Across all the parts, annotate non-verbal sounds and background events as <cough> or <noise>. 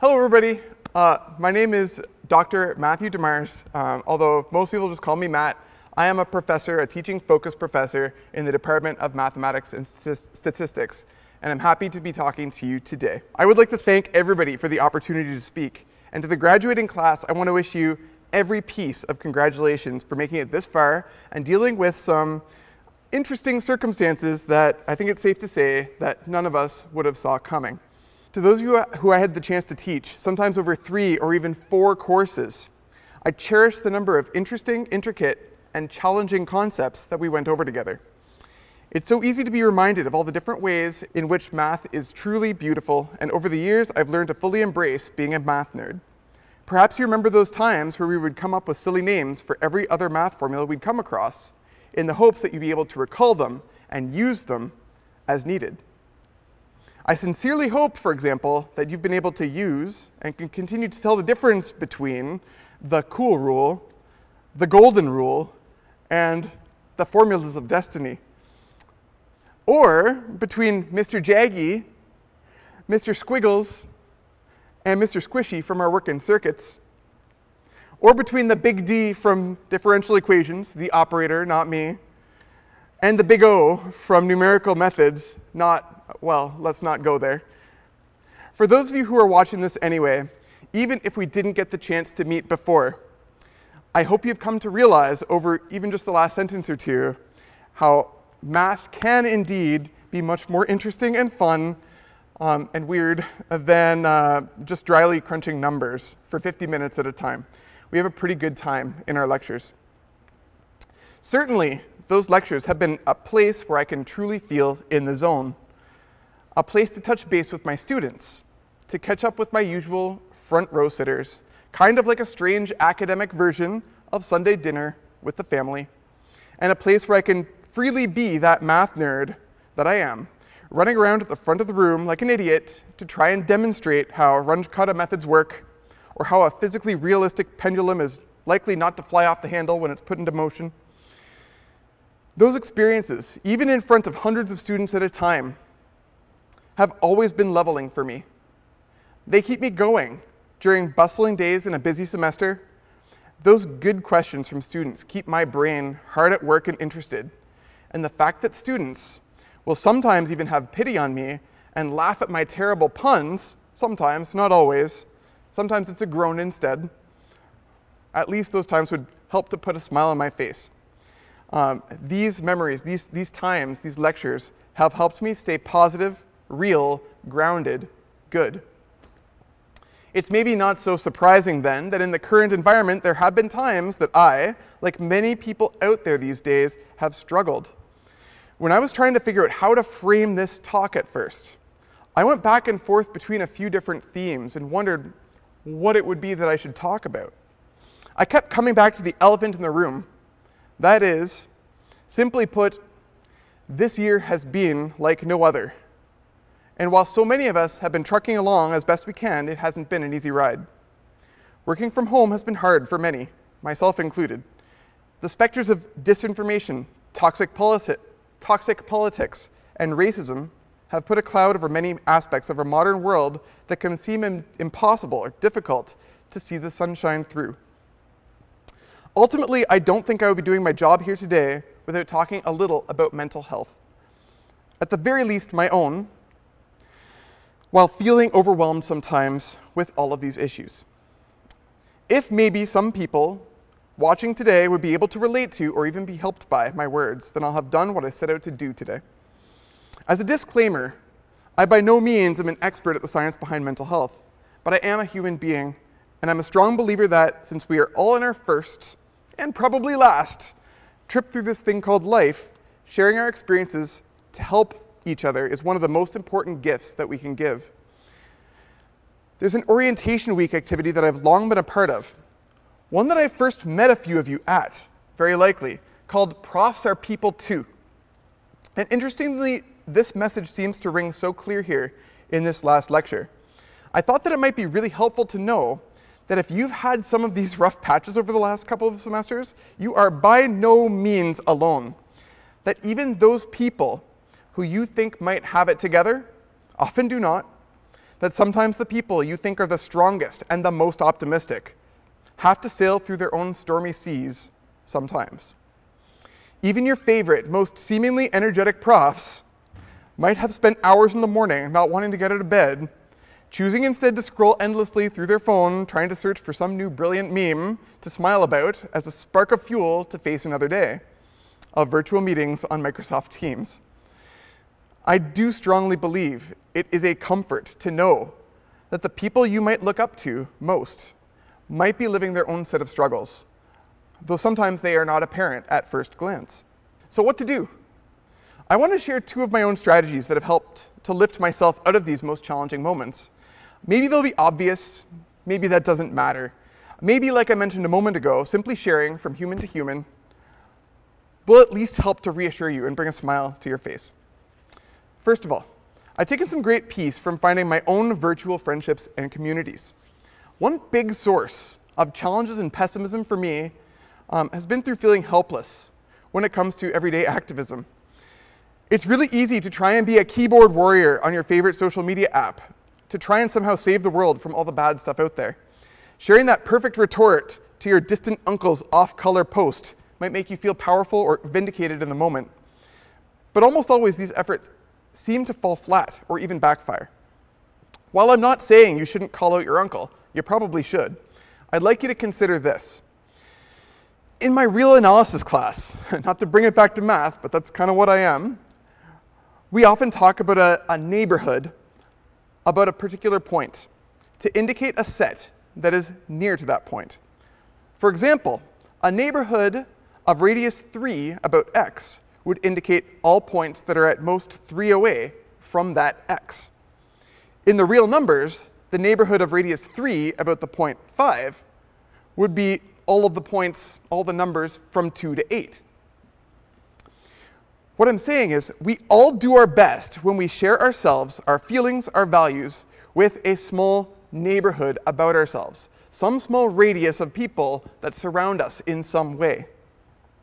Hello, everybody. Uh, my name is Dr. Matthew Demers, um, although most people just call me Matt. I am a professor, a teaching focused professor in the Department of Mathematics and Statistics, and I'm happy to be talking to you today. I would like to thank everybody for the opportunity to speak, and to the graduating class, I want to wish you every piece of congratulations for making it this far and dealing with some interesting circumstances that I think it's safe to say that none of us would have saw coming. To those of you who I had the chance to teach, sometimes over three or even four courses, I cherish the number of interesting, intricate, and challenging concepts that we went over together. It's so easy to be reminded of all the different ways in which math is truly beautiful, and over the years, I've learned to fully embrace being a math nerd. Perhaps you remember those times where we would come up with silly names for every other math formula we'd come across, in the hopes that you'd be able to recall them and use them as needed. I sincerely hope, for example, that you've been able to use and can continue to tell the difference between the cool rule, the golden rule, and the formulas of destiny. Or between Mr. Jaggy, Mr. Squiggles, and Mr. Squishy from our work in circuits. Or between the big D from differential equations, the operator, not me, and the big O from numerical methods, not well, let's not go there. For those of you who are watching this anyway, even if we didn't get the chance to meet before, I hope you've come to realize over even just the last sentence or two how math can indeed be much more interesting and fun um, and weird than uh, just dryly crunching numbers for 50 minutes at a time. We have a pretty good time in our lectures. Certainly, those lectures have been a place where I can truly feel in the zone a place to touch base with my students, to catch up with my usual front row sitters, kind of like a strange academic version of Sunday dinner with the family, and a place where I can freely be that math nerd that I am, running around at the front of the room like an idiot to try and demonstrate how Runge-Kutta methods work, or how a physically realistic pendulum is likely not to fly off the handle when it's put into motion. Those experiences, even in front of hundreds of students at a time, have always been leveling for me. They keep me going during bustling days in a busy semester. Those good questions from students keep my brain hard at work and interested. And the fact that students will sometimes even have pity on me and laugh at my terrible puns, sometimes, not always, sometimes it's a groan instead, at least those times would help to put a smile on my face. Um, these memories, these, these times, these lectures have helped me stay positive real, grounded good. It's maybe not so surprising then that in the current environment there have been times that I, like many people out there these days, have struggled. When I was trying to figure out how to frame this talk at first, I went back and forth between a few different themes and wondered what it would be that I should talk about. I kept coming back to the elephant in the room. That is, simply put, this year has been like no other. And while so many of us have been trucking along as best we can, it hasn't been an easy ride. Working from home has been hard for many, myself included. The specters of disinformation, toxic, toxic politics, and racism have put a cloud over many aspects of our modern world that can seem impossible or difficult to see the sunshine through. Ultimately, I don't think I would be doing my job here today without talking a little about mental health. At the very least, my own, while feeling overwhelmed sometimes with all of these issues. If maybe some people watching today would be able to relate to or even be helped by my words, then I'll have done what I set out to do today. As a disclaimer, I by no means am an expert at the science behind mental health, but I am a human being, and I'm a strong believer that since we are all in our first, and probably last, trip through this thing called life, sharing our experiences to help each other is one of the most important gifts that we can give. There's an orientation week activity that I've long been a part of, one that I first met a few of you at, very likely, called Profs Are People Too. And interestingly, this message seems to ring so clear here in this last lecture. I thought that it might be really helpful to know that if you've had some of these <laughs> rough patches over the last couple of semesters, you are by no means alone. That even those people who you think might have it together often do not. that sometimes the people you think are the strongest and the most optimistic have to sail through their own stormy seas sometimes. Even your favorite, most seemingly energetic profs might have spent hours in the morning not wanting to get out of bed, choosing instead to scroll endlessly through their phone, trying to search for some new brilliant meme to smile about as a spark of fuel to face another day of virtual meetings on Microsoft Teams. I do strongly believe it is a comfort to know that the people you might look up to most might be living their own set of struggles, though sometimes they are not apparent at first glance. So, what to do? I want to share two of my own strategies that have helped to lift myself out of these most challenging moments. Maybe they'll be obvious, maybe that doesn't matter. Maybe, like I mentioned a moment ago, simply sharing from human to human will at least help to reassure you and bring a smile to your face. First of all, I've taken some great peace from finding my own virtual friendships and communities. One big source of challenges and pessimism for me um, has been through feeling helpless when it comes to everyday <laughs> activism. It's really easy to try and be a keyboard warrior on your favorite social media app, to try and somehow save the world from all the bad stuff out there. Sharing that perfect retort to your distant uncle's off color post might make you feel powerful or vindicated in the moment. But almost always, these efforts seem to fall flat or even backfire. While I'm not saying you shouldn't call out your uncle, you probably should, I'd like you to consider this. In my real analysis class, <laughs> not to bring it back to math, but that's kind of what I am, we often talk about a, a neighborhood about a particular point to indicate a set that is near to that point. For example, a neighborhood of radius 3 about x would indicate all points that are at most 3 away from that x. In the real numbers, the neighborhood of radius 3 about the point 5 would be all of the points, all the numbers from 2 to 8. What I'm saying is, we all do our best when we share ourselves, our feelings, our values, with a small neighborhood about ourselves, some small radius of people that surround us in some way.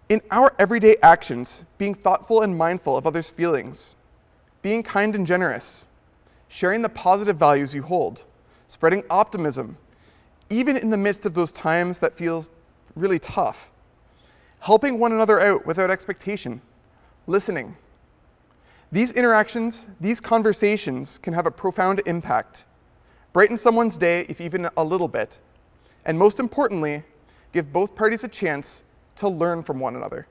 In our everyday actions, being thoughtful and mindful of others' feelings, being kind and generous, sharing the positive values you hold, spreading optimism, even in the midst of those times that feels really tough, helping one another out without expectation, listening. These interactions, these conversations can have a profound impact, brighten someone's day if even a little bit, and most importantly, give both parties a chance to learn from one another,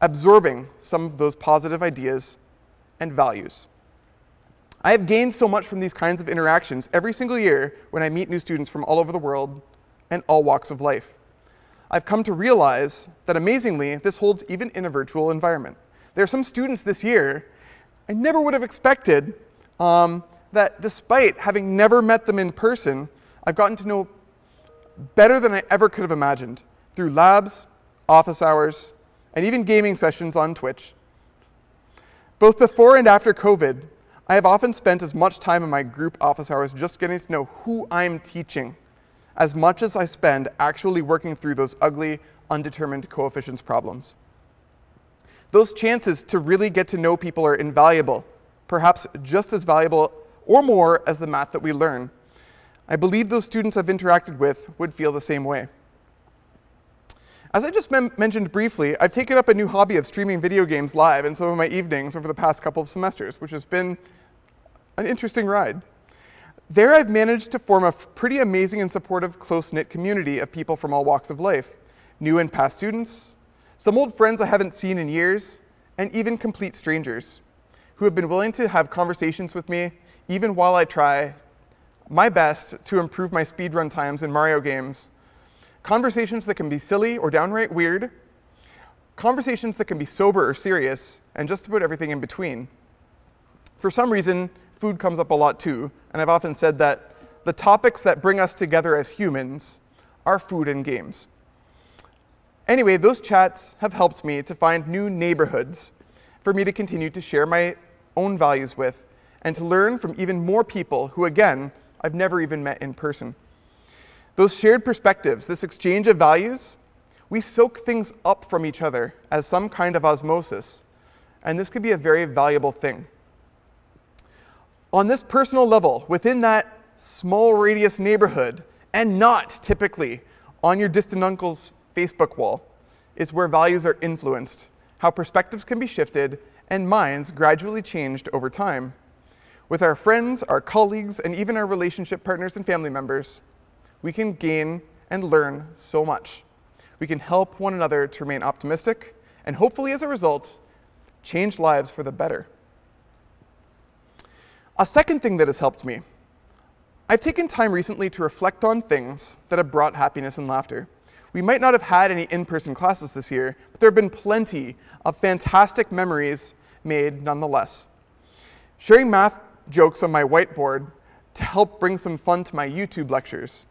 absorbing some of those positive ideas and values. I have gained so much from these kinds of interactions every single year when I meet new students from all over the world and all walks of life. I've come to realize that amazingly, this holds even in a virtual environment. There are some students this year I never would have expected um, that despite having never met them in person, I've gotten to know better than I ever could have imagined through labs, office hours, and even gaming sessions on Twitch. Both before and after COVID, I have often spent as much time in my group office hours just getting to know who I'm teaching as much as I spend actually working through those ugly, undetermined coefficients problems. Those chances to really get to know people are invaluable, perhaps just as valuable or more as the math that we learn. I believe those students I've interacted with would feel the same way. As I just mentioned briefly, I've taken up a new hobby of streaming video games live in some of my evenings over the past couple of semesters, which has been an interesting ride. There I've managed to form a pretty amazing and supportive close-knit community of people from all walks of life, new and past students, some old friends I haven't seen in years, and even complete strangers who have been willing to have conversations with me even while I try my best to improve my speedrun times in Mario games Conversations that can be silly or downright weird. Conversations that can be sober or serious, and just about everything in between. For some reason, food comes up a lot too, and I've often said that the topics that bring us together as humans are food and games. Anyway, those chats have helped me to find new neighborhoods for me to continue to share my own values with and to learn from even more people who, again, I've never even met in person. Those shared perspectives, this exchange of values, we soak things up from each other as some kind of osmosis, and this could be a very valuable thing. On this personal level, within that small radius neighborhood, and not typically on your distant uncle's Facebook wall, is where values are influenced, how perspectives can be shifted, and minds gradually changed over time. With our friends, our colleagues, and even our relationship partners and family members, we can gain and learn so much. We can help one another to remain optimistic, and hopefully, as a result, change lives for the better. A second thing that has helped me I've taken time recently to reflect on things that have brought happiness and laughter. We might not have had any in person classes this year, but there have been plenty of fantastic memories made nonetheless. Sharing math jokes on my whiteboard to help bring some fun to my YouTube lectures.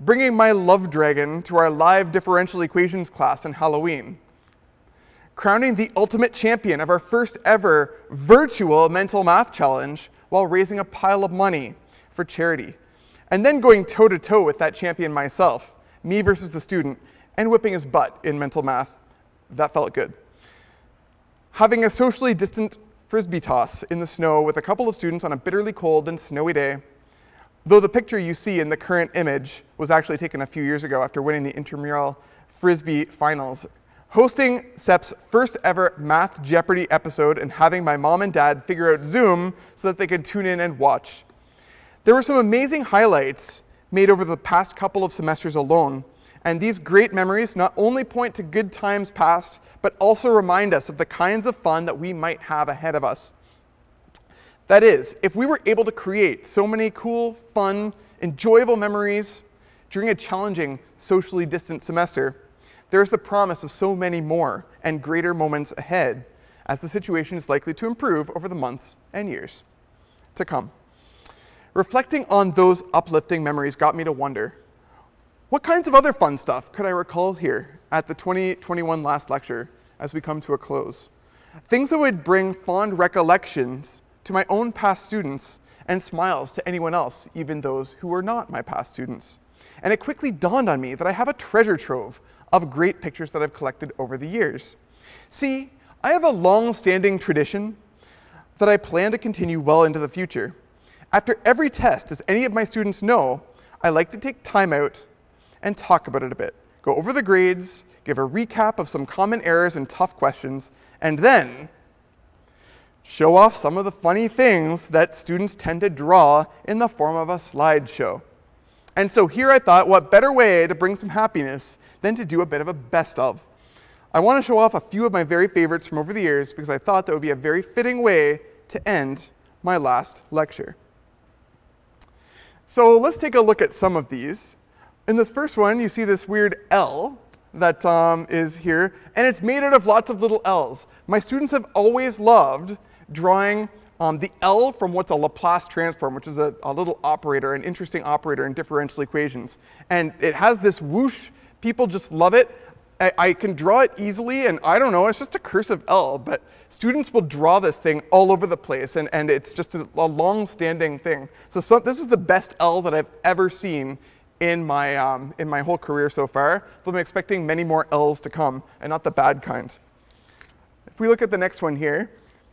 Bringing my love dragon to our live differential equations class on Halloween. Crowning the ultimate champion of our first ever virtual mental math challenge while raising a pile of money for charity. And then going toe to toe with that champion myself, me versus the student, and whipping his butt in mental math. That felt good. Having a socially distant frisbee toss in the snow with a couple of students on a bitterly cold and snowy day. Though the picture you see in the current image was actually taken a few years ago after winning the intramural frisbee finals. Hosting SEP's first ever Math Jeopardy episode and having my mom and dad figure out Zoom so that they could tune in and watch. There were some amazing highlights made over the past couple of semesters alone, and these great memories not only point to good times past, but also remind us of the kinds of fun that we might have ahead of us. That is, if we were able to create so many cool, fun, enjoyable memories during a challenging, socially distant semester, there is the promise of so many more and greater moments ahead as the situation is likely to improve over the months and years to come. Reflecting on those uplifting memories got me to wonder, what kinds of other fun stuff could I recall here at the 2021 last lecture as we come to a close? Things that would bring fond recollections to my own past students and smiles to anyone else, even those who were not my past students. And it quickly dawned on me that I have a treasure trove of great pictures that I've collected over the years. See, I have a long-standing tradition that I plan to continue well into the future. After every test, as any of my students know, I like to take time out and talk about it a bit. Go over the grades, give a recap of some common errors and tough questions, and then show off some of the funny things that students tend to draw in the form of a slideshow. And so here I thought, what better way to bring some happiness than to do a bit of a best of. I want to show off a few of my very favorites from over the years because I thought that would be a very fitting way to end my last lecture. So let's take a look at some of these. In this first one, you see this weird L that um, is here, and it's made out of lots of little L's. My students have always loved drawing um, the L from what's a Laplace transform, which is a, a, little operator, an interesting operator in differential equations. And it has this whoosh. People just love it. I, I can draw it easily, and I don't know, it's just a cursive L, but students will draw this thing all over the place, and, and it's just a, a long-standing thing. So, this is the best L that I've ever seen in my, um, in my whole career so far. I'm expecting many more L's to come, and not the bad kind. If we look at the next one here,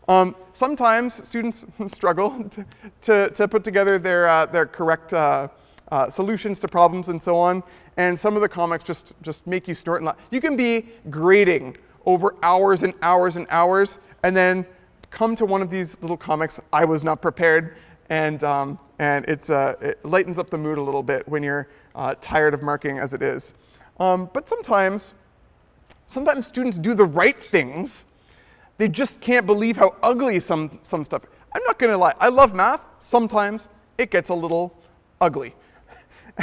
um, sometimes students <laughs> struggle to, to, to, put together their, uh, their correct uh, uh, solutions to problems and so on, and some of the comics just, just make you snort and laugh. You can be grading over hours and hours and hours, and then come to one of these little comics, I was not prepared, and, um, and uh, it lightens up the mood a little bit when you're uh, tired of marking as it is. Um, but sometimes, sometimes students do the right things. They just can't believe how ugly some, some stuff. I'm not gonna lie, I love math. Sometimes it gets a little ugly. <laughs>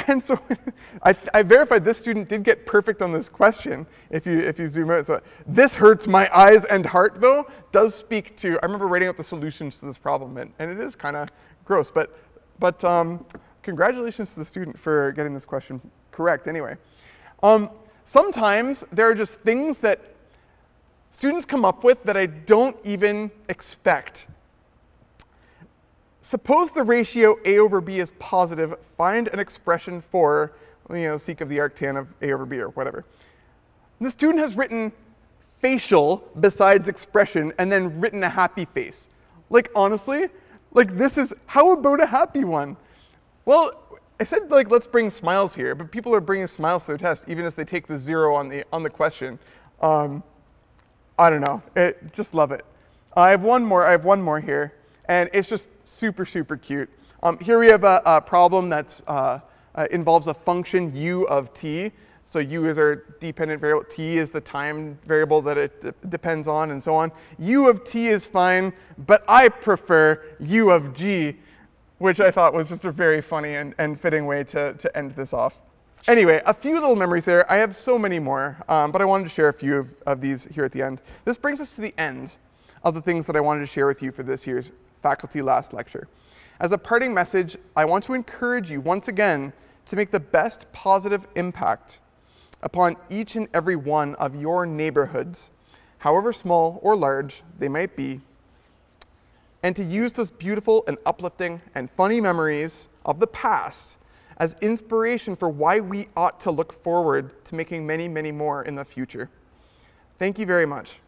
And so <laughs> I, I, verified this student did get perfect on this question if you, if you zoom out. So this hurts my eyes and heart though, does speak to, I remember writing out the solutions to this problem and, and it is kind of gross, but, but um, congratulations to the student for getting this question correct anyway. Um, sometimes there are just things that students come up with that I don't even expect Suppose the ratio a over b is positive, find an expression for, you know, sec of the arctan of a over b or whatever. The student has written facial besides expression and then written a happy face. Like honestly, Like this is, how about a happy one? Well, I said like let's bring smiles here, but people are bringing smiles to their test even as they take the zero on the on the question. Um, I don't know. It, just love it. I have one more. I have one more here, and it's just super super cute. Um, here we have a, a problem that uh, uh, involves a function u of t. So u is our dependent variable, t is the time variable that it depends on, and so on. u of t is fine, but I prefer u of g which I thought was just a very funny and, and fitting way to, to end this off. Anyway, a few little memories there. I have so many more, um, but I wanted to share a few of, of these here at the end. This brings us to the end of the things that I wanted to share with you for this year's faculty last lecture. As a parting message, I want to encourage you once again to make the best positive impact upon each and every one of your neighborhoods, however small or large they might be, and to use those beautiful and uplifting and funny memories of the past as inspiration for why we ought to look forward to making many, many more in the future. Thank you very much.